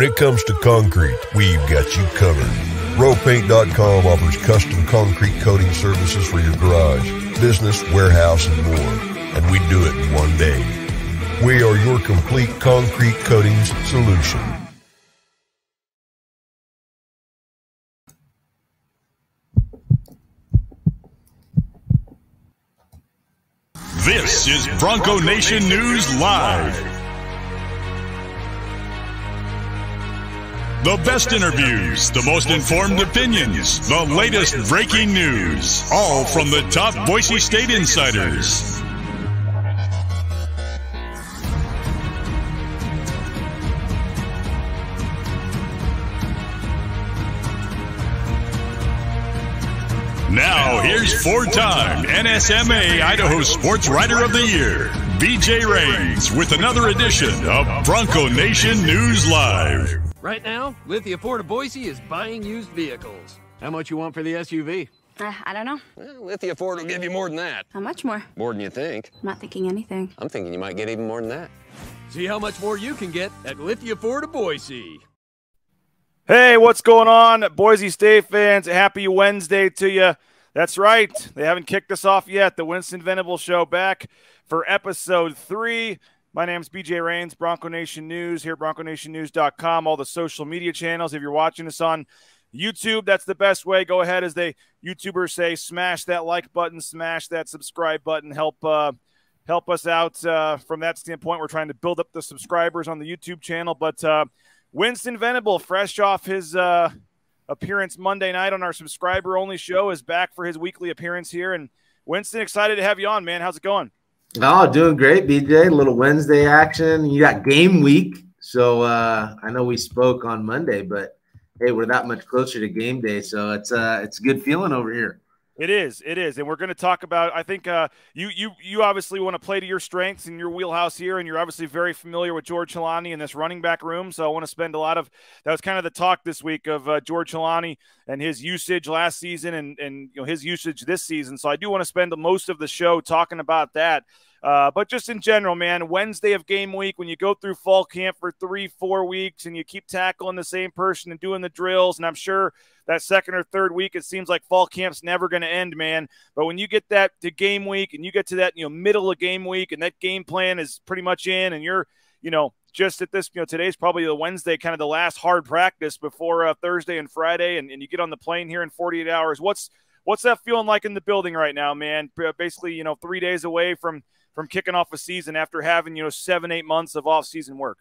When it comes to concrete, we've got you covered. RowPaint.com offers custom concrete coating services for your garage, business, warehouse, and more. And we do it in one day. We are your complete concrete coatings solution. This is Bronco Nation News Live. The best interviews, the most informed opinions, the latest breaking news, all from the top Boise State insiders. Now, here's four time NSMA Idaho Sports Writer of the Year, BJ Rains, with another edition of Bronco Nation News Live. Right now, Lithia Ford of Boise is buying used vehicles. How much you want for the SUV? Uh, I don't know. Well, Lithia Ford will give you more than that. How much more? More than you think. I'm not thinking anything. I'm thinking you might get even more than that. See how much more you can get at Lithia Ford of Boise. Hey, what's going on, Boise State fans? Happy Wednesday to you. That's right. They haven't kicked us off yet. The Winston Venable Show back for episode three. My name's BJ Rains, Bronco Nation News here at BroncoNationNews.com. All the social media channels. If you're watching us on YouTube, that's the best way. Go ahead, as they YouTubers say, smash that like button, smash that subscribe button. Help uh, help us out uh, from that standpoint. We're trying to build up the subscribers on the YouTube channel, but. Uh, Winston Venable, fresh off his uh, appearance Monday night on our subscriber only show, is back for his weekly appearance here. And Winston, excited to have you on, man. How's it going? Oh, doing great, BJ. A little Wednesday action. You got game week. So uh, I know we spoke on Monday, but hey, we're that much closer to game day. So it's uh, it's a good feeling over here. It is, it is, and we're going to talk about. I think uh, you you you obviously want to play to your strengths and your wheelhouse here, and you're obviously very familiar with George Holani in this running back room. So I want to spend a lot of that was kind of the talk this week of uh, George Holani and his usage last season, and and you know his usage this season. So I do want to spend the most of the show talking about that. Uh, but just in general, man, Wednesday of game week, when you go through fall camp for three, four weeks and you keep tackling the same person and doing the drills, and I'm sure that second or third week, it seems like fall camp's never going to end, man. But when you get that to game week and you get to that, you know, middle of game week and that game plan is pretty much in and you're, you know, just at this, you know, today's probably the Wednesday, kind of the last hard practice before uh, Thursday and Friday, and, and you get on the plane here in 48 hours. What's what's that feeling like in the building right now, man? Basically, you know, three days away from from kicking off a season after having you know seven, eight months of off season work.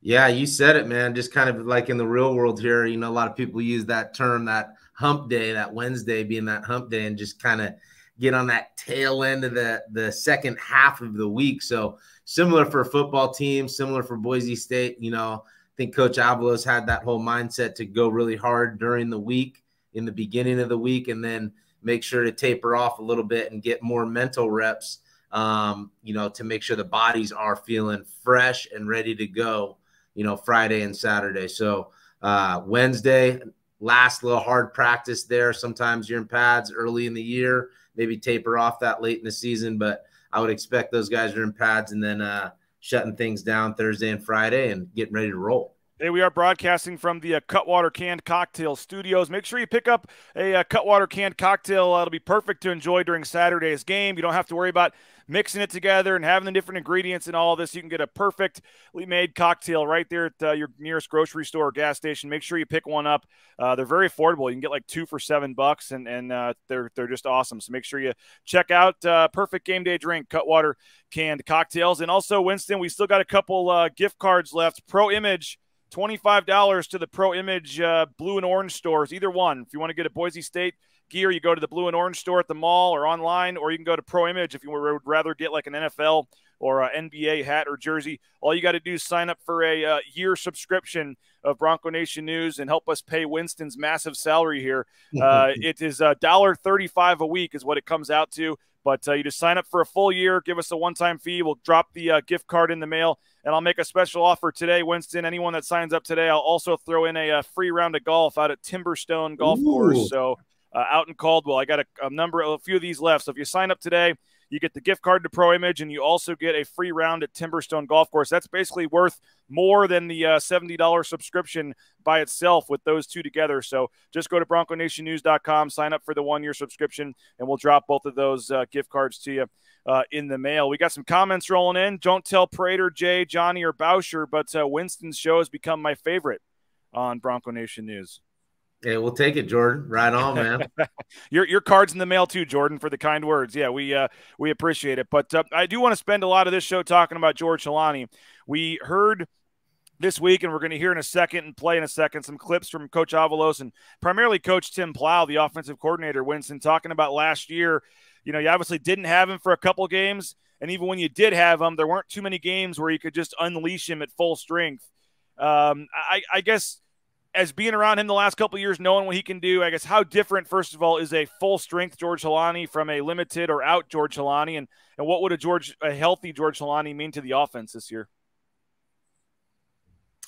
Yeah, you said it, man. Just kind of like in the real world here, you know, a lot of people use that term, that hump day, that Wednesday being that hump day, and just kind of get on that tail end of the the second half of the week. So similar for football team, similar for Boise State. You know, I think Coach Avalos had that whole mindset to go really hard during the week, in the beginning of the week, and then make sure to taper off a little bit and get more mental reps. Um, you know, to make sure the bodies are feeling fresh and ready to go you know, Friday and Saturday. So uh, Wednesday, last little hard practice there. Sometimes you're in pads early in the year, maybe taper off that late in the season, but I would expect those guys are in pads and then uh, shutting things down Thursday and Friday and getting ready to roll. Hey, we are broadcasting from the uh, Cutwater Canned Cocktail Studios. Make sure you pick up a uh, Cutwater Canned Cocktail. Uh, it'll be perfect to enjoy during Saturday's game. You don't have to worry about mixing it together and having the different ingredients and all this. You can get a perfectly made cocktail right there at uh, your nearest grocery store or gas station. Make sure you pick one up. Uh, they're very affordable. You can get like two for seven bucks, and and uh, they're they're just awesome. So make sure you check out Perfect Game Day Drink Cutwater Canned Cocktails. And also, Winston, we still got a couple gift cards left. Pro Image $25 to the Pro Image uh, blue and orange stores, either one. If you want to get a Boise State gear, you go to the blue and orange store at the mall or online, or you can go to Pro Image if you would rather get like an NFL or NBA hat or jersey. All you got to do is sign up for a uh, year subscription of Bronco Nation News and help us pay Winston's massive salary here. Uh, it is a dollar thirty-five a week is what it comes out to. But uh, you just sign up for a full year, give us a one-time fee. We'll drop the uh, gift card in the mail, and I'll make a special offer today, Winston. Anyone that signs up today, I'll also throw in a, a uh, free round of golf out at Timberstone Golf Ooh. Course. So uh, out in Caldwell, I got a, a number, of a few of these left. So if you sign up today, You get the gift card to Pro Image, and you also get a free round at Timberstone Golf Course. That's basically worth more than the uh, $70 subscription by itself with those two together. So just go to BroncoNationNews.com, sign up for the one year subscription, and we'll drop both of those uh, gift cards to you. Uh, in the mail. We got some comments rolling in. Don't tell Prater, Jay, Johnny, or Boucher, but uh, Winston's show has become my favorite on Bronco Nation News. Yeah, we'll take it, Jordan. Right on, man. your your cards in the mail too, Jordan, for the kind words. Yeah, we uh, we appreciate it. But uh, I do want to spend a lot of this show talking about George Holani. We heard this week, and we're going to hear in a second and play in a second some clips from Coach Avalos and primarily Coach Tim Plough, the offensive coordinator, Winston, talking about last year. You know, you obviously didn't have him for a couple games, and even when you did have him, there weren't too many games where you could just unleash him at full strength. Um, I, I guess as being around him the last couple years, knowing what he can do, I guess how different, first of all, is a full strength George Holani from a limited or out George Holani, and and what would a George a healthy George Holani mean to the offense this year?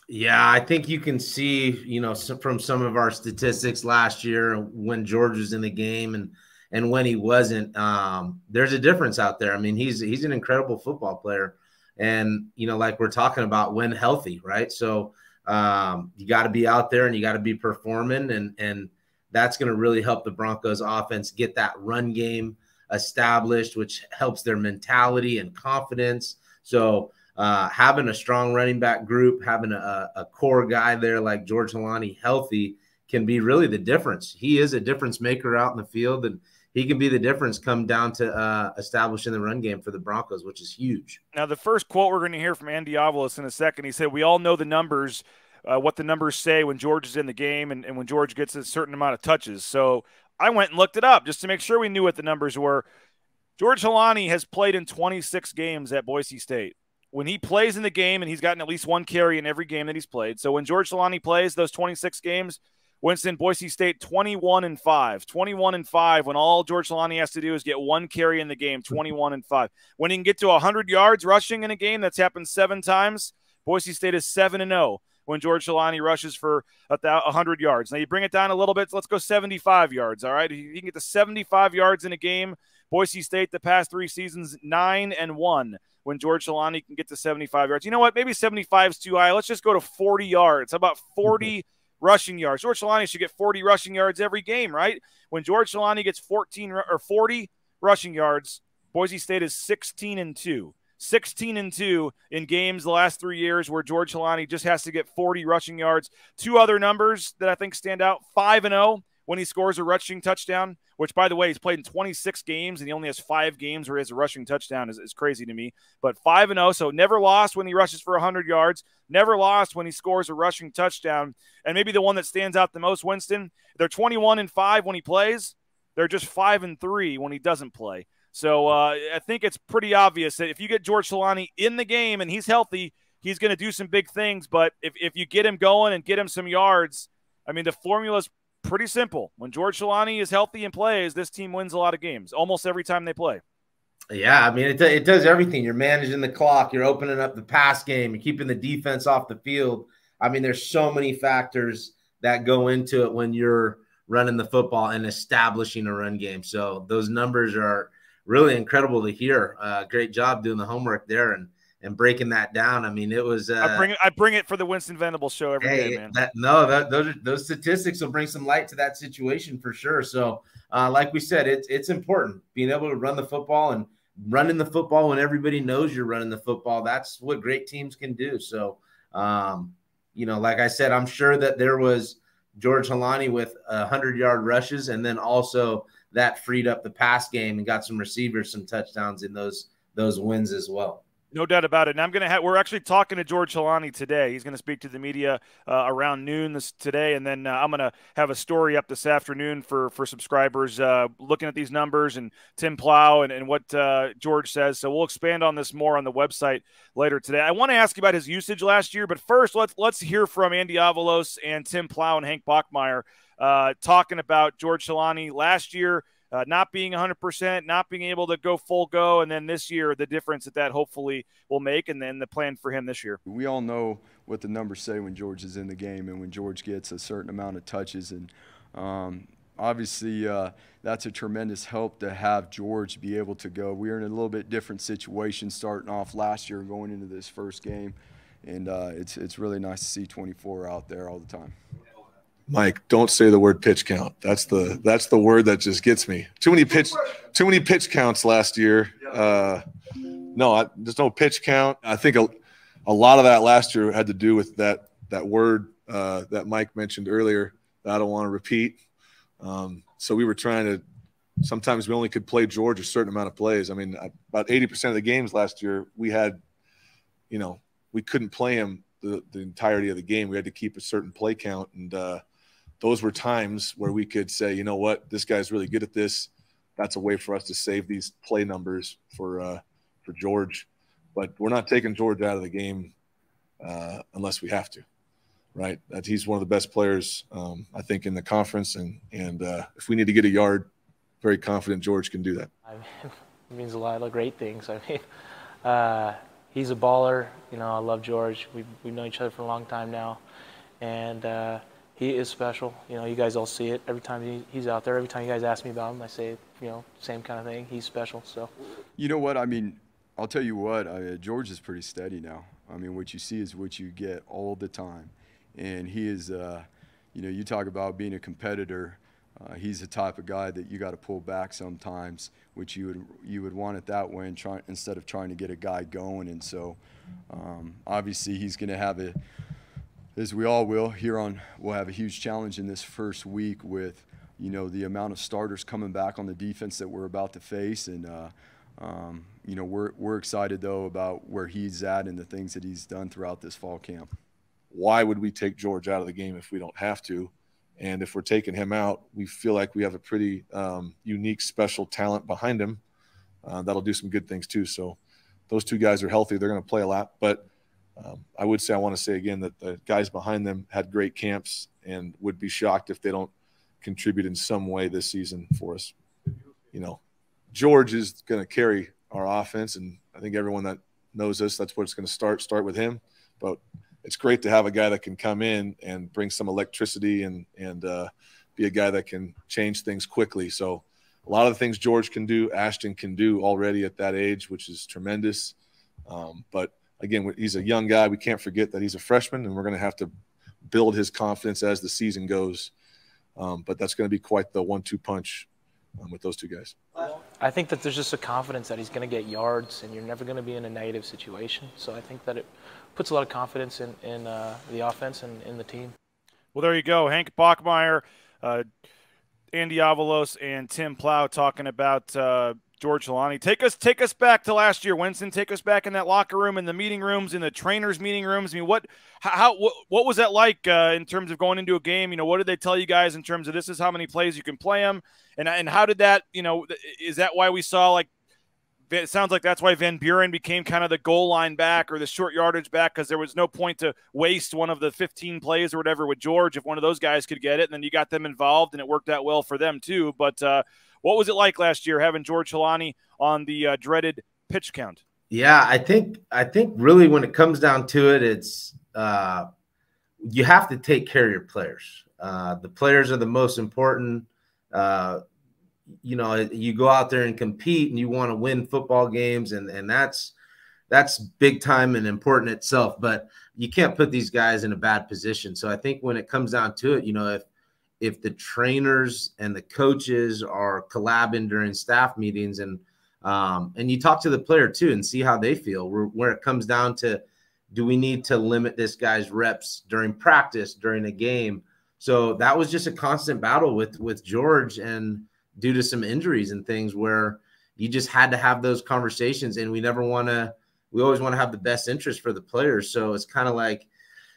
Yeah, I think you can see, you know, from some of our statistics last year when George was in the game and and when he wasn't, um, there's a difference out there. I mean, he's he's an incredible football player, and you know, like we're talking about when healthy, right? So um, you got to be out there and you got to be performing, and and that's going to really help the Broncos offense get that run game established, which helps their mentality and confidence. So uh, having a strong running back group, having a, a core guy there like George Holani healthy can be really the difference. He is a difference maker out in the field, and he can be the difference come down to uh, establishing the run game for the Broncos, which is huge. Now, the first quote we're going to hear from Andy Avalos in a second, he said, We all know the numbers, uh, what the numbers say when George is in the game and, and when George gets a certain amount of touches. So I went and looked it up just to make sure we knew what the numbers were. George Holani has played in 26 games at Boise State. When he plays in the game, and he's gotten at least one carry in every game that he's played. So when George Holani plays those 26 games, Winston, Boise State, 21 and 5. 21 and 5 when all George Holani has to do is get one carry in the game, 21 and 5. When he can get to 100 yards rushing in a game, that's happened seven times. Boise State is 7 and 0 when George Holani rushes for 100 yards. Now you bring it down a little bit. So let's go 75 yards. All right. He can get to 75 yards in a game. Boise State, the past three seasons, 9 and 1 when George Holani can get to 75 yards. You know what? Maybe 75 is too high. Let's just go to 40 yards. How about 40 mm-hmm rushing yards. George Holani should get 40 rushing yards every game, right? When George Holani gets 14 or 40 rushing yards, Boise State is 16 and 2. 16 and 2 in games the last three years where George Holani just has to get 40 rushing yards. Two other numbers that I think stand out 5 and 0 when he scores a rushing touchdown, which, by the way, he's played in 26 games and he only has five games where he has a rushing touchdown, is, is crazy to me. But 5 and 0, so never lost when he rushes for 100 yards, never lost when he scores a rushing touchdown. And maybe the one that stands out the most, Winston, they're 21 and 5 when he plays, they're just 5 and 3 when he doesn't play. So uh, I think it's pretty obvious that if you get George Holani in the game and he's healthy, he's going to do some big things. But if, if you get him going and get him some yards, I mean, the formula's pretty simple. When George Holani is healthy and plays, this team wins a lot of games almost every time they play. Yeah, I mean, it, it does everything. You're managing the clock, you're opening up the pass game, you're keeping the defense off the field. I mean, there's so many factors that go into it when you're running the football and establishing a run game. So those numbers are really incredible to hear. Uh, great job doing the homework there. And and breaking that down. I mean, it was. Uh, I bring it. I bring it for the Winston Venables show every hey, day, man. That, no, that, those those statistics will bring some light to that situation for sure. So, uh, like we said, it's it's important being able to run the football and running the football when everybody knows you're running the football. That's what great teams can do. So, um, you know, like I said, I'm sure that there was George Holani with a hundred yard rushes, and then also that freed up the pass game and got some receivers some touchdowns in those those wins as well. No doubt about it. And I'm going to have, we're actually talking to George Holani today. He's going to speak to the media uh, around noon this today. And then uh, I'm going to have a story up this afternoon for, for subscribers uh, looking at these numbers and Tim Plough and, and what uh, George says. So we'll expand on this more on the website later today. I want to ask you about his usage last year, but first let's, let's hear from Andy Avalos and Tim Plough and Hank Bachmeier uh, talking about George Holani last year uh, not being 100%, not being able to go full go, and then this year the difference that that hopefully will make, and then the plan for him this year. We all know what the numbers say when George is in the game and when George gets a certain amount of touches, and um, obviously, uh, that's a tremendous help to have George be able to go. We are in a little bit different situation starting off last year going into this first game, and uh, it's it's really nice to see 24 out there all the time. Mike, don't say the word pitch count. That's the that's the word that just gets me. Too many pitch too many pitch counts last year. Uh, no, I, there's no pitch count. I think a, a lot of that last year had to do with that that word uh, that Mike mentioned earlier. That I don't want to repeat. Um, so we were trying to. Sometimes we only could play George a certain amount of plays. I mean, about 80% of the games last year we had, you know, we couldn't play him the, the entirety of the game. We had to keep a certain play count, and uh, those were times where we could say, you know what, this guy's really good at this. That's a way for us to save these play numbers for uh, for George. But we're not taking George out of the game uh, unless we have to right? That he's one of the best players, um, I think, in the conference. And and uh, if we need to get a yard, very confident George can do that. I mean, it means a lot of great things. I mean, uh, he's a baller. You know, I love George. We've we've known each other for a long time now, and uh, he is special. You know, you guys all see it every time he, he's out there. Every time you guys ask me about him, I say, you know, same kind of thing. He's special. So, you know what? I mean, I'll tell you what. I, George is pretty steady now. I mean, what you see is what you get all the time and he is, uh, you know, you talk about being a competitor. Uh, he's the type of guy that you got to pull back sometimes, which you would you would want it that way, and try, instead of trying to get a guy going. And so, um, obviously, he's going to have a, as we all will here on, we'll have a huge challenge in this first week with, you know, the amount of starters coming back on the defense that we're about to face, and uh, um, you know, we're we're excited though about where he's at and the things that he's done throughout this fall camp why would we take George out of the game if we don't have to? And if we're taking him out, we feel like we have a pretty um, unique, special talent behind him uh, that'll do some good things too. So those two guys are healthy; they're going to play a lot. But um, I would say I want to say again that the guys behind them had great camps and would be shocked if they don't contribute in some way this season for us. You know, George is going to carry our offense, and I think everyone that knows us, that's what it's going to start. Start with him, but it's great to have a guy that can come in and bring some electricity and and uh, be a guy that can change things quickly. So a lot of the things George can do, Ashton can do already at that age, which is tremendous. Um, but again, he's a young guy. We can't forget that he's a freshman, and we're going to have to build his confidence as the season goes. Um, but that's going to be quite the one-two punch um, with those two guys. I think that there's just a confidence that he's going to get yards, and you're never going to be in a negative situation. So I think that it puts a lot of confidence in, in uh, the offense and in the team. Well, there you go. Hank Bachmeier, uh, Andy Avalos, and Tim Plough talking about uh, George Holani. Take us take us back to last year, Winston. Take us back in that locker room, in the meeting rooms, in the trainers' meeting rooms. I mean, what how what, what was that like uh, in terms of going into a game? You know, what did they tell you guys in terms of this is how many plays you can play them, and and how did that you know is that why we saw like it sounds like that's why Van Buren became kind of the goal line back or the short yardage back because there was no point to waste one of the 15 plays or whatever with George if one of those guys could get it. And then you got them involved and it worked out well for them too. But uh, what was it like last year having George Holani on the uh, dreaded pitch count? Yeah, I think I think really when it comes down to it, it's uh, you have to take care of your players. Uh, the players are the most important. Uh, you know you go out there and compete and you want to win football games and and that's that's big time and important itself but you can't put these guys in a bad position so i think when it comes down to it you know if if the trainers and the coaches are collabing during staff meetings and um, and you talk to the player too and see how they feel where, where it comes down to do we need to limit this guy's reps during practice during a game? So that was just a constant battle with with george and due to some injuries and things where you just had to have those conversations and we never want to we always want to have the best interest for the players. So it's kind of like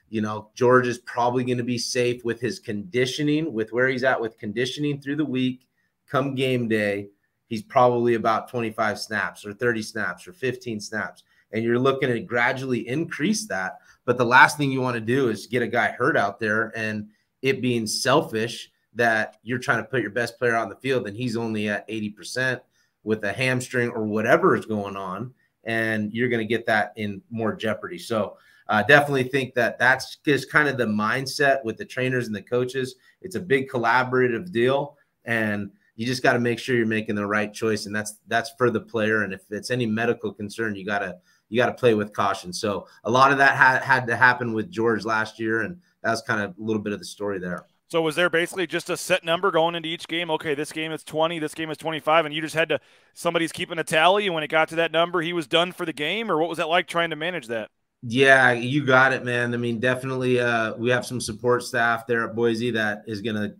you know george is probably going to be safe with his conditioning with where he's at with conditioning through the week come game day he's probably about 25 snaps or 30 snaps or 15 snaps. And you're looking to gradually increase that but the last thing you want to do is get a guy hurt out there and it being selfish that you're trying to put your best player on the field and he's only at 80% with a hamstring or whatever is going on and you're going to get that in more jeopardy. So uh, definitely think that that's just kind of the mindset with the trainers and the coaches it's a big collaborative deal and you just got to make sure you're making the right choice, and that's that's for the player. And if it's any medical concern, you gotta you got to play with caution. So a lot of that had had to happen with George last year, and that was kind of a little bit of the story there. So was there basically just a set number going into each game? Okay, this game is 20, this game is 25, and you just had to somebody's keeping a tally, and when it got to that number, he was done for the game, or what was that like trying to manage that? Yeah, you got it, man. I mean, definitely uh we have some support staff there at Boise that is gonna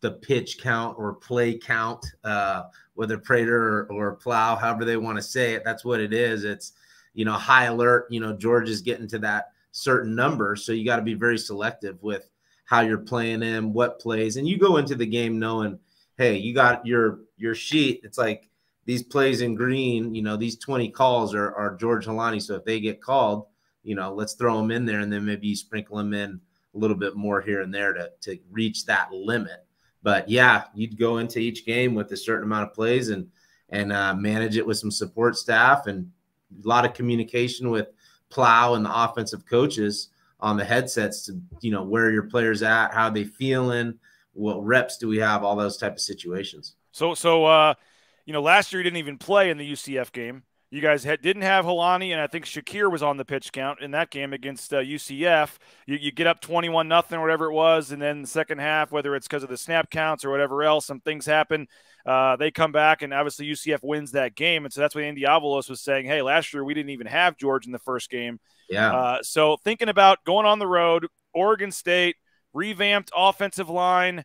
the pitch count or play count, uh, whether Prater or, or plow, however they want to say it. That's what it is. It's you know, high alert. You know, George is getting to that certain number. So you got to be very selective with how you're playing him, what plays, and you go into the game knowing, hey, you got your your sheet. It's like these plays in green. You know, these 20 calls are, are George Holani. So if they get called, you know, let's throw them in there, and then maybe you sprinkle them in a little bit more here and there to to reach that limit. But yeah, you'd go into each game with a certain amount of plays and and uh, manage it with some support staff and a lot of communication with Plough and the offensive coaches on the headsets to you know where your players at, how they feeling, what reps do we have, all those type of situations. So so uh, you know last year he didn't even play in the UCF game. You guys had, didn't have Holani, and I think Shakir was on the pitch count in that game against uh, UCF. You, you, get up 21 nothing or whatever it was, and then the second half, whether it's because of the snap counts or whatever else, some things happen. Uh, they come back, and obviously UCF wins that game. And so that's what Andy Avalos was saying. Hey, last year we didn't even have George in the first game. Yeah. Uh, so thinking about going on the road, Oregon State, revamped offensive line,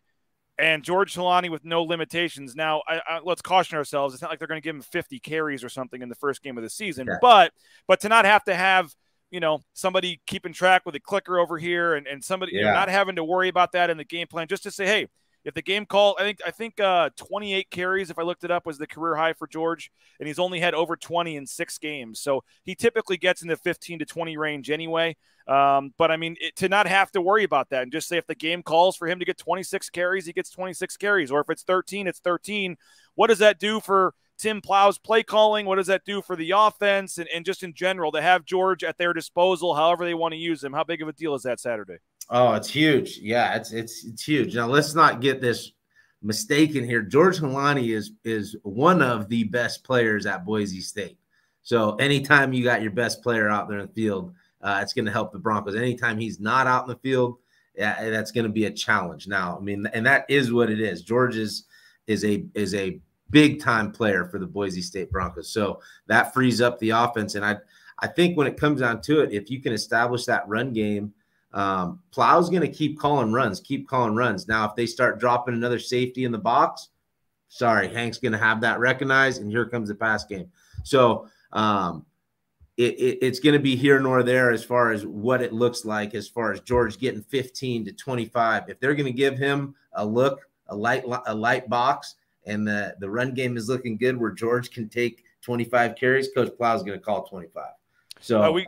and George Holani with no limitations. Now, I, I, let's caution ourselves. It's not like they're going to give him 50 carries or something in the first game of the season, yeah. but but to not have to have you know somebody keeping track with a clicker over here and, and somebody yeah. you know, not having to worry about that in the game plan, just to say, hey, if the game call, I think I think uh, 28 carries, if I looked it up, was the career high for George, and he's only had over 20 in six games. So he typically gets in the 15 to 20 range anyway. Um, but I mean, it, to not have to worry about that and just say if the game calls for him to get 26 carries, he gets 26 carries, or if it's 13, it's 13. What does that do for Tim Plough's play calling? What does that do for the offense and, and just in general to have George at their disposal, however they want to use him? How big of a deal is that Saturday? Oh, it's huge. Yeah, it's it's it's huge. Now let's not get this mistaken here. George Holani is is one of the best players at Boise State. So anytime you got your best player out there in the field, uh, it's going to help the Broncos. Anytime he's not out in the field, yeah, that's going to be a challenge. Now, I mean, and that is what it is. George is is a is a big time player for the Boise State Broncos. So that frees up the offense. And I I think when it comes down to it, if you can establish that run game um, Plough's going to keep calling runs, keep calling runs. Now, if they start dropping another safety in the box, sorry, Hank's going to have that recognized, and here comes the pass game. So um, it, it, it's going to be here nor there as far as what it looks like, as far as George getting 15 to 25. If they're going to give him a look, a light, a light box, and the, the run game is looking good where George can take 25 carries, Coach Plough's going to call 25. So uh, we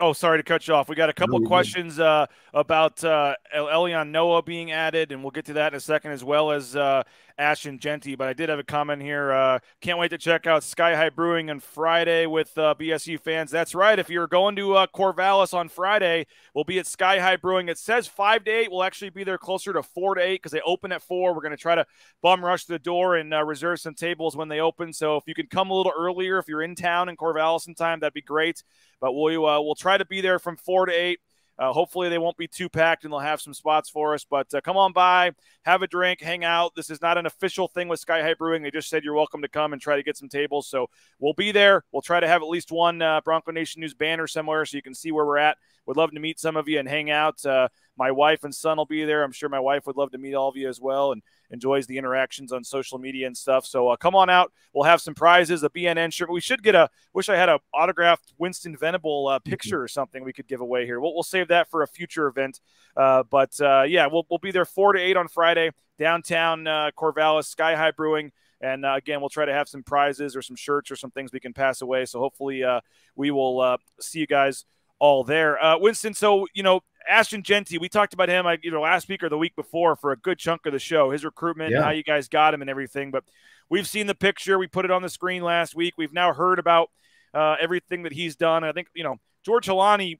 Oh, sorry to cut you off. We got a couple no, questions uh, about uh, Elelyon Noa being added, and we'll get to that in a second, as well as uh, Ashton Jeanty. But I did have a comment here. Uh, can't wait to check out Sky High Brewing on Friday with uh, BSU fans. That's right. If you're going to uh, Corvallis on Friday, we'll be at Sky High Brewing. It says five to eight. We'll actually be there closer to four to eight because they open at four. We're going to try to bum rush the door and uh, reserve some tables when they open. So if you can come a little earlier, if you're in town in Corvallis in time, that'd be great. But we'll uh, we'll try to be there from four to eight. Uh, hopefully, they won't be too packed and they'll have some spots for us. But uh, come on by, have a drink, hang out. This is not an official thing with Sky High Brewing. They just said you're welcome to come and try to get some tables. So we'll be there. We'll try to have at least one uh, Bronco Nation News banner somewhere so you can see where we're at. Would love to meet some of you and hang out. Uh, my wife and son will be there. I'm sure my wife would love to meet all of you as well and enjoys the interactions on social media and stuff. So uh, come on out. We'll have some prizes, a BNN shirt. We should get a, wish I had a autographed Winston Venable uh, mm-hmm. picture or something we could give away here. We'll, we'll save that for a future event. Uh, but uh, yeah, we'll, we'll be there 4 to 8 on Friday, downtown uh, Corvallis, Sky High Brewing. And uh, again, we'll try to have some prizes or some shirts or some things we can pass away. So hopefully, uh, we will uh, see you guys all there. Uh, Winston, so you know, Ashton Jeanty, we talked about him, like you know, last week or the week before for a good chunk of the show, his recruitment, yeah. how you guys got him, and everything. But we've seen the picture. We put it on the screen last week. We've now heard about uh, everything that he's done. I think you know George Holani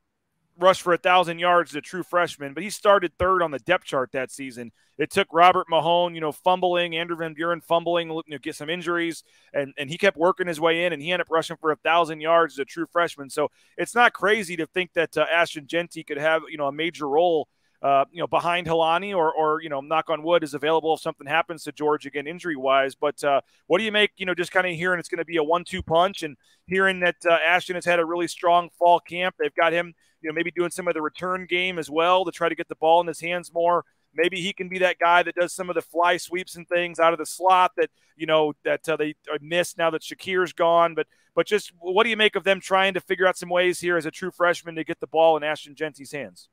rushed for a thousand yards as a true freshman, but he started third on the depth chart that season. It took Robert Mahone, you know, fumbling, Andrew Van Buren fumbling, you know, get some injuries, and and he kept working his way in, and he ended up rushing for a thousand yards as a true freshman. So it's not crazy to think that uh, Ashton Jeanty could have you know a major role uh, you know, behind Holani or, or, you know, knock on wood is available if something happens to George again, injury wise. But uh, what do you make, you know, just kind of hearing it's going to be a one two punch and hearing that uh, Ashton has had a really strong fall camp? They've got him, you know, maybe doing some of the return game as well to try to get the ball in his hands more. Maybe he can be that guy that does some of the fly sweeps and things out of the slot that you know that uh, they missed now that Shakir's gone. But but just what do you make of them trying to figure out some ways here as a true freshman to get the ball in Ashton Jeanty's hands?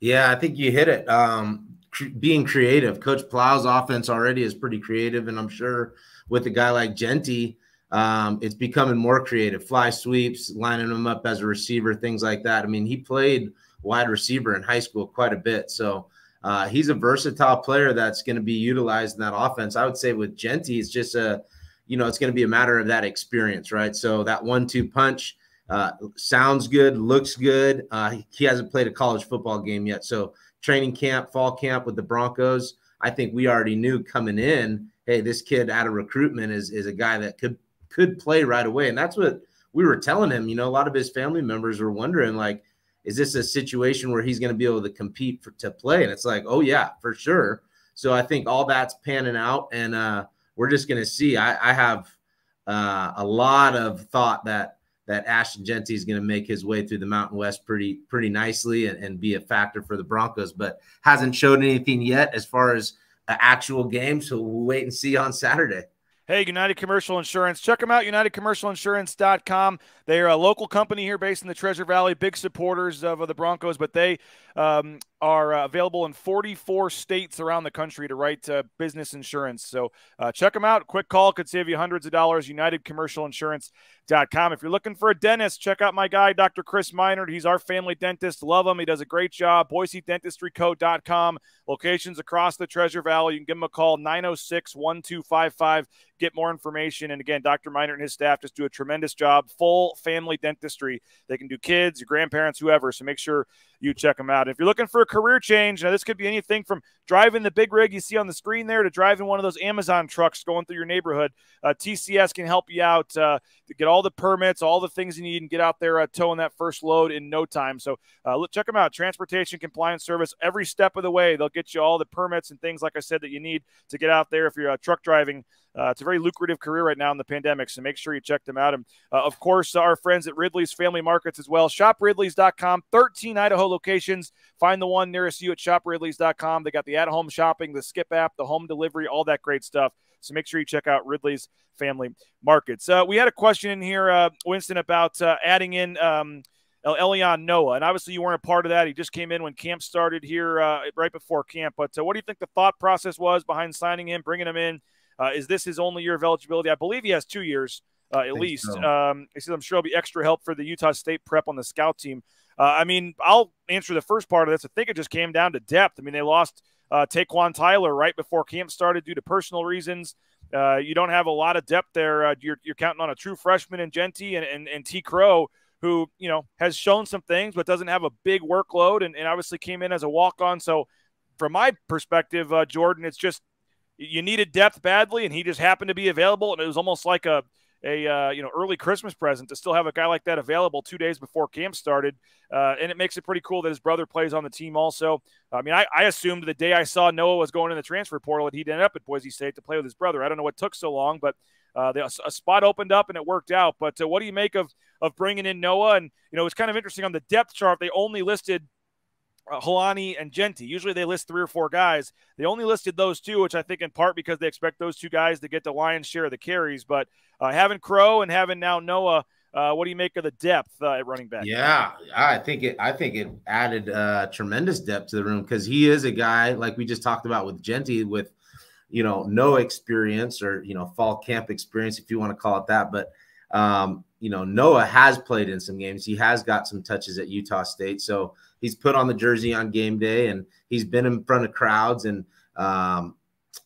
Yeah, I think you hit it. Um, cr- being creative. Coach Plough's offense already is pretty creative, and I'm sure with a guy like Jeanty, um, it's becoming more creative. Fly sweeps, lining him up as a receiver, things like that. I mean, he played wide receiver in high school quite a bit, so uh, he's a versatile player that's going to be utilized in that offense. I would say with Jeanty, it's just a, you know, it's going to be a matter of that experience, right? So that one-two punch uh, sounds good, looks good. Uh, he hasn't played a college football game yet. So, training camp, fall camp with the Broncos, I think we already knew coming in, hey, this kid out of recruitment is, is a guy that could could play right away. And that's what we were telling him. You know, a lot of his family members were wondering, like, is this a situation where he's going to be able to compete for, to play? And it's like, oh, yeah, for sure. So I think all that's panning out. And uh, we're just going to see. I, I have uh, a lot of thought that that Ashton Jeanty is going to make his way through the Mountain West pretty pretty nicely and, and, be a factor for the Broncos, but hasn't showed anything yet as far as an actual game. So we'll wait and see on Saturday. Hey, United Commercial Insurance. Check them out, unitedcommercialinsurance.com. They are a local company here based in the Treasure Valley, big supporters of, of the Broncos, but they um, are uh, available in 44 states around the country to write uh, business insurance. So uh, check them out. Quick call could save you hundreds of dollars. UnitedCommercialInsurance.com. If you're looking for a dentist, check out my guy, Dr. Chris Minard. He's our family dentist. Love him. He does a great job. BoiseDentistryCo.com. Locations across the Treasure Valley. You can give him a call, 906 1255. Get more information. And again, Dr. Minard and his staff just do a tremendous job. Full family dentistry. They can do kids, your grandparents, whoever. So make sure you check them out. If you're looking for a career change, now this could be anything from driving the big rig you see on the screen there to driving one of those Amazon trucks going through your neighborhood. Uh, TCS can help you out uh, to get all the permits, all the things you need, and get out there uh, towing that first load in no time. So uh, check them out. Transportation Compliance Service. Every step of the way, they'll get you all the permits and things, like I said, that you need to get out there if you're uh, truck driving. Uh, it's a very lucrative career right now in the pandemic, so make sure you check them out. And uh, of course, our friends at Ridley's Family Markets as well. ShopRidley's.com, 13 Idaho locations. Find the one nearest you at ShopRidley's.com. They got the at home shopping, the Skip app, the home delivery, all that great stuff. So make sure you check out Ridley's Family Markets. Uh, we had a question in here, uh, Winston, about uh, adding in. Um, Elelyon Noa. And obviously, you weren't a part of that. He just came in when camp started here uh, right before camp. But uh, what do you think the thought process was behind signing him, bringing him in? Uh, is this his only year of eligibility? I believe he has two years uh, at least. So. Um, he says, I'm sure it'll be extra help for the Utah State prep on the scout team. Uh, I mean, I'll answer the first part of this. I think it just came down to depth. I mean, they lost uh, Taequan Tyler right before camp started due to personal reasons. Uh, you don't have a lot of depth there. Uh, you're, you're counting on a true freshman in Jeanty and, and, and T. Crowe, who, you know, has shown some things, but doesn't have a big workload and, and obviously came in as a walk on. So, from my perspective, uh, Jordan, it's just you needed depth badly, and he just happened to be available, and it was almost like a a uh, you know early Christmas present to still have a guy like that available two days before camp started, uh, and it makes it pretty cool that his brother plays on the team also. I mean, I, I assumed the day I saw Noa was going in the transfer portal that he'd end up at Boise State to play with his brother. I don't know what took so long, but uh, the, a spot opened up and it worked out. But uh, what do you make of of bringing in Noa? And you know, it's kind of interesting on the depth chart. They only listed uh, Holani and Jeanty. Usually they list three or four guys. They only listed those two, which I think in part because they expect those two guys to get the lion's share of the carries. But uh, having Crowe and having now Noa, uh, what do you make of the depth uh, at running back? Yeah, I think it. I think it added uh, tremendous depth to the room because he is a guy like we just talked about with Jeanty, with you know no experience or you know fall camp experience, if you want to call it that. But um, you know Noa has played in some games. He has got some touches at Utah State, so he's put on the jersey on game day and he's been in front of crowds and um,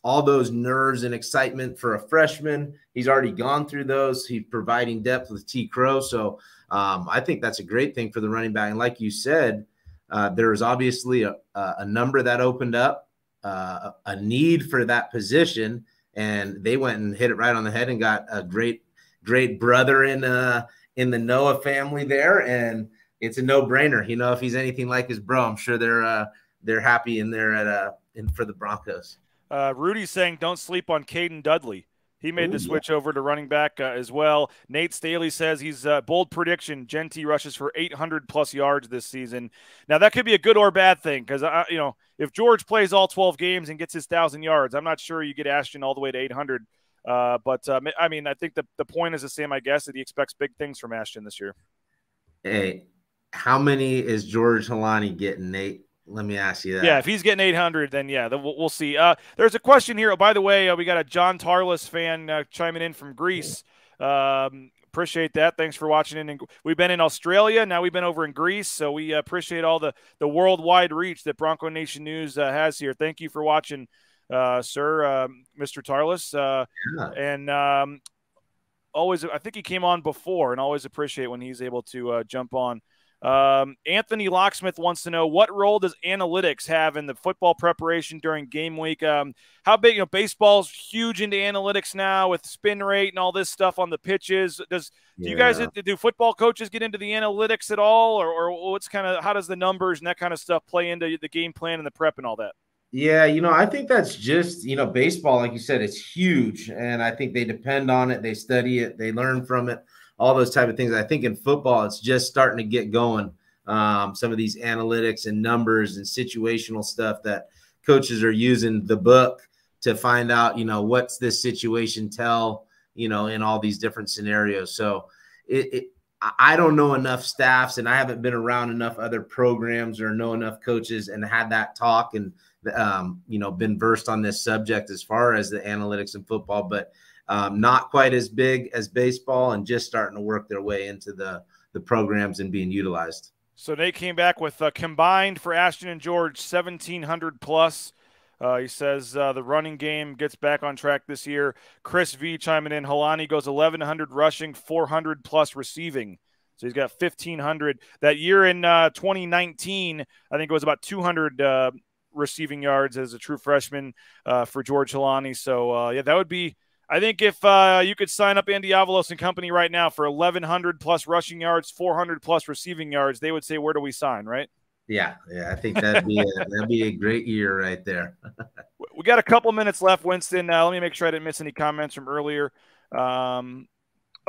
all those nerves and excitement for a freshman. He's already gone through those. He's providing depth with T. Crow. So um, I think that's a great thing for the running back. And like you said, uh, there was obviously a, a number that opened up, uh, a need for that position, and they went and hit it right on the head and got a great, great brother in uh, in the Noa family there, and it's a no brainer. You know, if he's anything like his bro, I'm sure they're uh, they're happy in there at uh, in for the Broncos. Uh, Rudy's saying don't sleep on Caden Dudley. He made Ooh, the switch yeah. over to running back uh, as well. Nate Staley says he's uh, bold prediction. Jeanty rushes for 800 plus yards this season. Now that could be a good or bad thing because you know if George plays all 12 games and gets his thousand yards, I'm not sure you get Ashton all the way to 800. Uh, but uh, I mean, I think the the point is the same. I guess that he expects big things from Ashton this year. Hey, how many is George Holani getting, Nate? Let me ask you that. Yeah, if he's getting 800, then yeah, then we'll, we'll see. Uh, there's a question here. Oh, by the way, uh, we got a John Tarlis fan uh, chiming in from Greece. Um, appreciate that. Thanks for watching. In we've been in Australia. Now we've been over in Greece. So we appreciate all the the worldwide reach that Bronco Nation News uh, has here. Thank you for watching, uh, sir, um, Mr. Tarlis. Uh, yeah. And um, always, I think he came on before, and always appreciate when he's able to jump on. Um, Anthony Locksmith wants to know what role does analytics have in the football preparation during game week? Um, how big, you know, baseball's huge into analytics now with spin rate and all this stuff on the pitches. Does do yeah. you guys do football coaches get into the analytics at all, or, or what's kind of how does the numbers and that kind of stuff play into the game plan and the prep and all that? Yeah, you know, I think that's just, you know, baseball, like you said, it's huge. And I think they depend on it, they study it, they learn from it all those type of things. I think in football, it's just starting to get going. Um, some of these analytics and numbers and situational stuff that coaches are using the book to find out, you know, what's this situation tell, you know, in all these different scenarios. So it, it I don't know enough staffs and I haven't been around enough other programs or know enough coaches and had that talk and, um, you know, been versed on this subject as far as the analytics in football. But um, not quite as big as baseball and just starting to work their way into the the programs and being utilized. So Nate came back with uh, combined for Ashton and George 1700 plus. Uh, he says uh, the running game gets back on track this year. Chris V chiming in. Holani goes 1100 rushing, 400 plus receiving. So he's got 1500. That year in uh, 2019, I think it was about 200 uh, receiving yards as a true freshman uh, for George Holani. So uh, yeah, that would be I think if uh, you could sign up Andy Avalos and company right now for 1,100 plus rushing yards, 400 plus receiving yards, they would say, "Where do we sign?" Right? Yeah, yeah, I think that'd be a, that'd be a great year right there. we got a couple minutes left, Winston. Uh, let me make sure I didn't miss any comments from earlier. Um,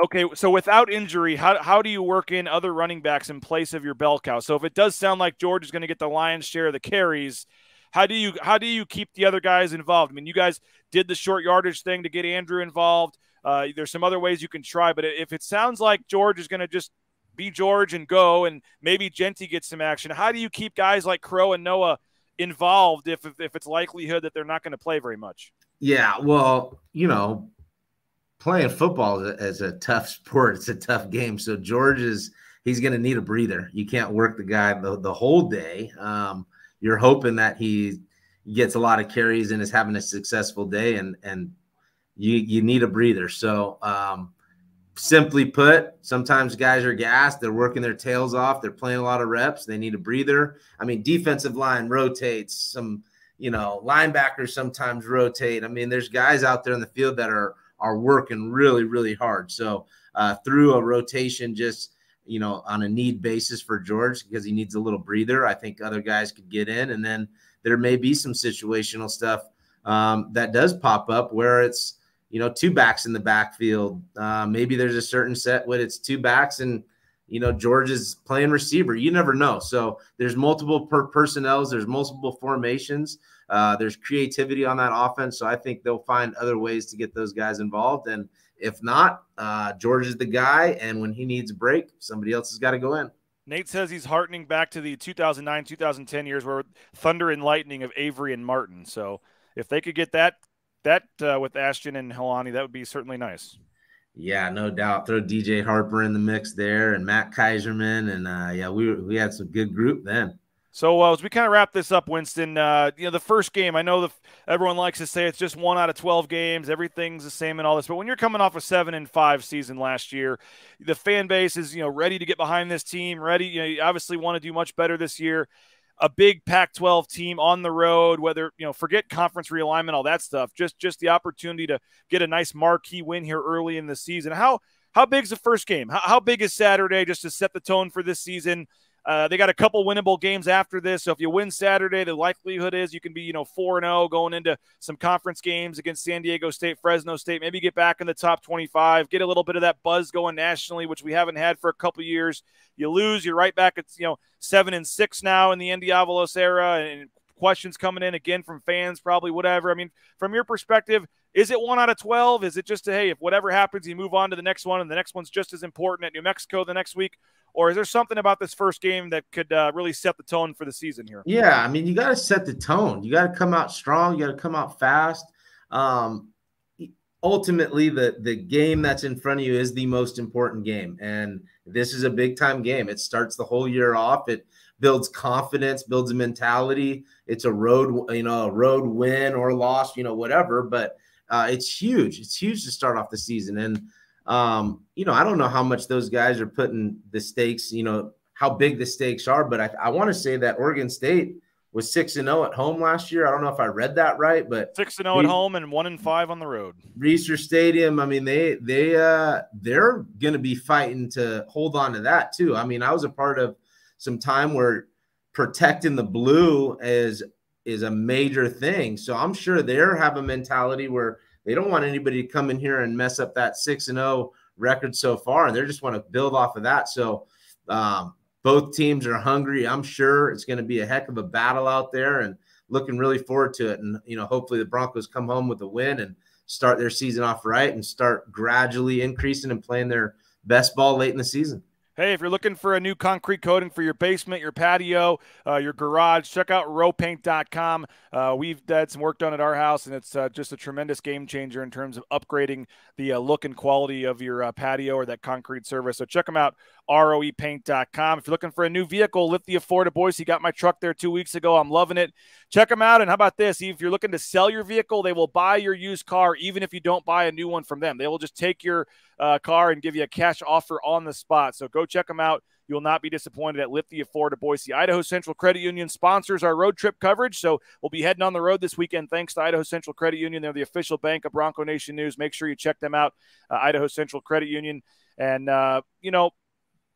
okay, so without injury, how how do you work in other running backs in place of your bell cow? So if it does sound like George is going to get the lion's share of the carries, how do you how do you keep the other guys involved? I mean, you guys did the short yardage thing to get Andrew involved. Uh, there's some other ways you can try, but if it sounds like George is going to just be George and go, and maybe Jeanty gets some action, how do you keep guys like Crowe and Noa involved if if, it's likelihood that they're not going to play very much? Yeah, well, you know, playing football is a tough sport. It's a tough game. So George is he's going to need a breather. You can't work the guy the, the whole day. Um, you're hoping that he gets a lot of carries and is having a successful day and and you you need a breather. So um, simply put sometimes guys are gassed they're working their tails off they're playing a lot of reps they need a breather. I mean defensive line rotates some you know linebackers sometimes rotate. I mean there's guys out there in the field that are are working really really hard. So uh, through a rotation just you know, on a need basis for George because he needs a little breather. I think other guys could get in, and then there may be some situational stuff um, that does pop up where it's you know two backs in the backfield. Uh, maybe there's a certain set when it's two backs and you know George is playing receiver. You never know. So there's multiple per- personnels. There's multiple formations. Uh, there's creativity on that offense. So I think they'll find other ways to get those guys involved and if not, uh, George is the guy, and when he needs a break, somebody else has got to go in. Nate says he's heartening back to the 2009 2010 years where thunder and lightning of Avery and Martin. So if they could get that that uh, with Ashton and Holani, that would be certainly nice. Yeah, no doubt. Throw DJ Harper in the mix there and Matt Kaiserman, and uh, yeah, we we had some good group then. So uh, as we kind of wrap this up, Winston, uh, you know the first game. I know the, everyone likes to say it's just one out of twelve games. Everything's the same and all this, but when you're coming off a seven and five season last year, the fan base is you know ready to get behind this team. Ready, you know, you obviously want to do much better this year. A big Pac-12 team on the road, whether you know, forget conference realignment, all that stuff. Just just the opportunity to get a nice marquee win here early in the season. How how big is the first game? How, how big is Saturday just to set the tone for this season? Uh, they got a couple winnable games after this. So if you win Saturday, the likelihood is you can be, you know, 4 0 going into some conference games against San Diego State, Fresno State, maybe get back in the top 25, get a little bit of that buzz going nationally, which we haven't had for a couple years. You lose, you're right back at, you know, 7 and 6 now in the Andy Avalos era. And questions coming in again from fans, probably whatever. I mean, from your perspective, is it one out of 12? Is it just a, hey, if whatever happens, you move on to the next one and the next one's just as important at New Mexico the next week? Or is there something about this first game that could uh, really set the tone for the season here? Yeah, I mean, you got to set the tone. You got to come out strong. You got to come out fast. Um, ultimately, the the game that's in front of you is the most important game, and this is a big time game. It starts the whole year off. It builds confidence, builds a mentality. It's a road, you know, a road win or loss, you know, whatever. But uh, it's huge. It's huge to start off the season, and um, you know, I don't know how much those guys are putting the stakes, you know, how big the stakes are, but I, I want to say that Oregon State was six and zero oh at home last year. I don't know if I read that right, but six and zero oh at home and one and five on the road. Reser Stadium. I mean, they they uh they're going to be fighting to hold on to that too. I mean, I was a part of some time where protecting the blue is is a major thing. So I'm sure they have a mentality where they don't want anybody to come in here and mess up that six and zero oh record so far, and they just want to build off of that. So um, both teams are hungry. I'm sure it's going to be a heck of a battle out there, and looking really forward to it. And you know, hopefully the Broncos come home with a win and start their season off right and start gradually increasing and playing their best ball late in the season. Hey, if you're looking for a new concrete coating for your basement, your patio, uh, your garage, check out rowpaint.com. Uh, we've had some work done at our house, and it's uh, just a tremendous game changer in terms of upgrading the uh, look and quality of your uh, patio or that concrete surface. So check them out, roepaint.com. If you're looking for a new vehicle, Lithia Ford of Boise got my truck there two weeks ago. I'm loving it. Check them out. And how about this? If you're looking to sell your vehicle, they will buy your used car even if you don't buy a new one from them. They will just take your uh, car and give you a cash offer on the spot. So go check them out. You will not be disappointed at Lithia Ford of Boise. Idaho Central Credit Union sponsors our road trip coverage. So we'll be heading on the road this weekend thanks to Idaho Central Credit Union. They're the official bank of Bronco Nation News. Make sure you check them out, uh, Idaho Central Credit Union. And, uh, you know,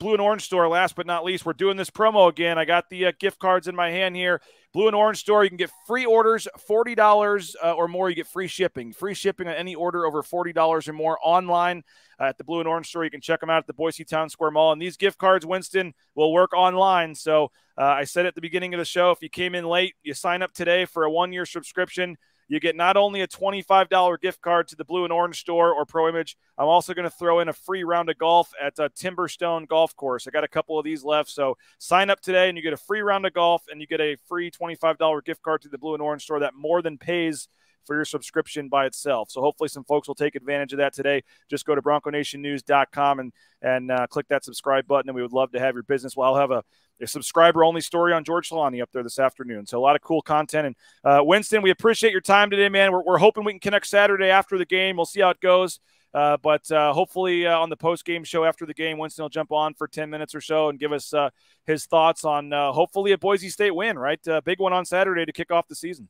Blue and Orange Store, last but not least, we're doing this promo again. I got the uh, gift cards in my hand here. Blue and Orange Store, you can get free orders, $40 uh, or more. You get free shipping. Free shipping on any order over $40 or more online uh, at the Blue and Orange Store. You can check them out at the Boise Town Square Mall. And these gift cards, Winston, will work online. So uh, I said at the beginning of the show, if you came in late, you sign up today for a one year subscription. You get not only a $25 gift card to the Blue and Orange store or Pro Image, I'm also going to throw in a free round of golf at a Timberstone Golf Course. I got a couple of these left. So sign up today and you get a free round of golf and you get a free $25 gift card to the Blue and Orange store that more than pays for your subscription by itself. So hopefully some folks will take advantage of that today. Just go to bronconationnews.com and and uh, click that subscribe button, and we would love to have your business. Well, I'll have a, a subscriber only story on George Holani up there this afternoon. So a lot of cool content. And uh, Winston, we appreciate your time today, man. We're, we're hoping we can connect Saturday after the game. We'll see how it goes. Uh, but uh, hopefully, uh, on the post game show after the game, Winston will jump on for 10 minutes or so and give us uh, his thoughts on uh, hopefully a Boise State win, right? Uh, big one on Saturday to kick off the season.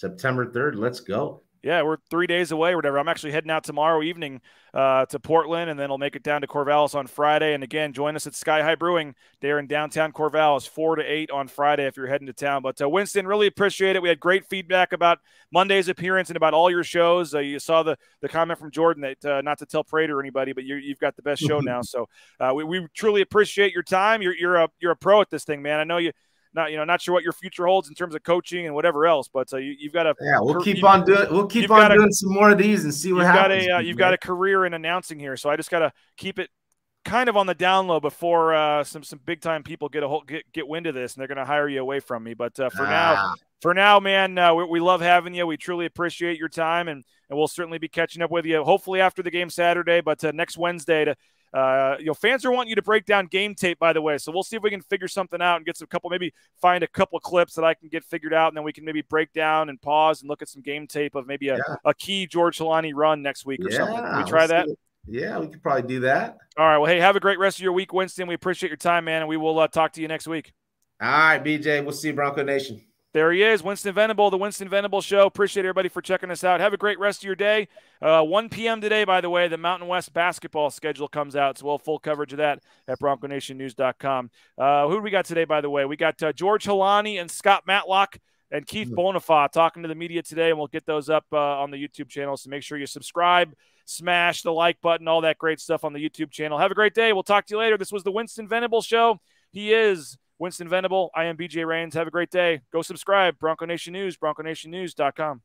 September 3rd. Let's go. Yeah, we're three days away or whatever. I'm actually heading out tomorrow evening uh, to Portland, and then I'll make it down to Corvallis on Friday. And again, join us at Sky High Brewing there in downtown Corvallis, four to eight on Friday if you're heading to town. But uh, Winston, really appreciate it. We had great feedback about Monday's appearance and about all your shows. Uh, you saw the the comment from Jordan that uh, not to tell Prater or anybody, but you have got the best show now. So uh, we, we truly appreciate your time. You're you're a you're a pro at this thing, man. I know you not you know not sure what your future holds in terms of coaching and whatever else, but uh, you, have got a yeah. We'll keep on doing we'll keep on doing a, some more of these and see what you've happens. Got a, uh, you've got a career in announcing here, so I just got to keep it kind of on the down low before uh, some some big time people get a whole, get get wind of this and they're going to hire you away from me. But uh, for ah. now, for now, man, uh, we, we, love having you. We truly appreciate your time, and and we'll certainly be catching up with you hopefully after the game Saturday, but uh, next Wednesday to uh, you know, fans are wanting you to break down game tape, by the way. So we'll see if we can figure something out and get some couple, maybe find a couple clips that I can get figured out, and then we can maybe break down and pause and look at some game tape of maybe a, Yeah. a key George Holani run next week or something. Can we try that? Yeah, we could probably do that. All right. Well, hey, have a great rest of your week, Winston. We appreciate your time, man, and we will uh, talk to you next week. All right, BJ. We'll see you, Bronco Nation. There he is, Winston Venable, the Winston Venable Show. Appreciate everybody for checking us out. Have a great rest of your day. Uh, 1 p.m. today, by the way, the Mountain West basketball schedule comes out, so we'll have full coverage of that at BroncoNationNews.com. Uh, who do we got today, by the way? We got uh, George Holani and Scott Matlock and Keith Bhonapha talking to the media today, and we'll get those up uh, on the YouTube channel. So make sure you subscribe, smash the like button, all that great stuff on the YouTube channel. Have a great day. We'll talk to you later. This was the Winston Venable Show. He is Winston Venable. I am BJ Rains. Have a great day. Go subscribe. Bronco Nation News, BroncoNationNews.com.